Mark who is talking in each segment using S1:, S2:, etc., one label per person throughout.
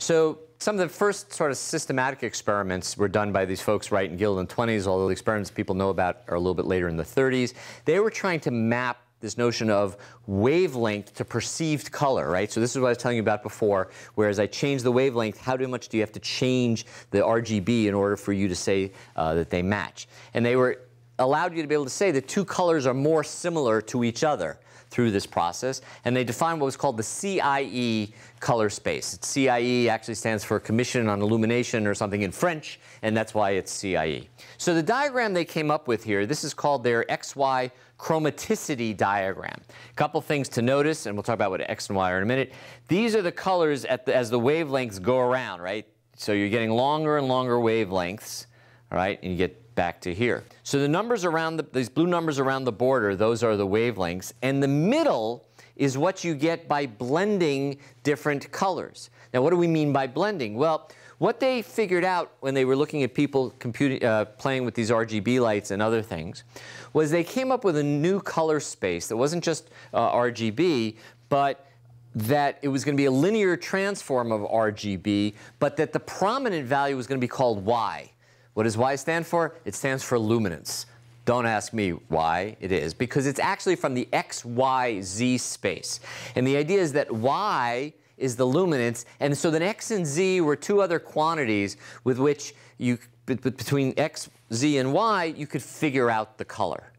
S1: So some of the first sort of systematic experiments were done by these folks Wright and Guild in the 20s, although the experiments people know about are a little bit later in the 30s. They were trying to map this notion of wavelength to perceived color, right? So this is what I was telling you about before, whereas I change the wavelength, how much do you have to change the RGB in order for you to say uh, that they match? And they were allowed you to be able to say the two colors are more similar to each other through this process. And they defined what was called the CIE color space. CIE actually stands for Commission on Illumination or something in French, and that's why it's CIE. So the diagram they came up with here, this is called their XY chromaticity diagram. A couple things to notice, and we'll talk about what X and Y are in a minute. These are the colors the, as the wavelengths go around, right? So you're getting longer and longer wavelengths, all right, and you get back to here. So the numbers around the, these blue numbers around the border, those are the wavelengths. And the middle is what you get by blending different colors. Now, what do we mean by blending? Well, what they figured out when they were looking at people computing, uh, playing with these RGB lights and other things was they came up with a new color space that wasn't just uh, RGB, but that it was going to be a linear transform of RGB, but that the prominent value was going to be called Y. What does Y stand for? It stands for luminance. Don't ask me why it is, because it's actually from the XYZ space. And the idea is that Y is the luminance, and so then X and Z were two other quantities with which you, between X, Z, and Y, you could figure out the color.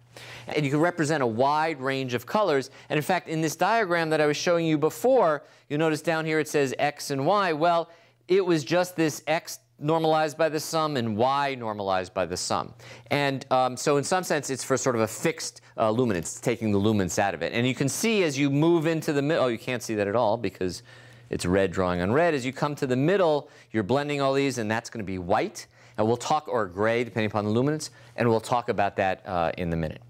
S1: And you can represent a wide range of colors. And in fact, in this diagram that I was showing you before, you'll notice down here it says X and Y. Well, it was just this X normalized by the sum and y normalized by the sum. And um, so in some sense, it's for sort of a fixed uh, luminance, taking the luminance out of it. And you can see as you move into the middle, oh, you can't see that at all because it's red drawing on red. As you come to the middle, you're blending all these, and that's going to be white. And we'll talk, or gray, depending upon the luminance, and we'll talk about that uh, in the minute.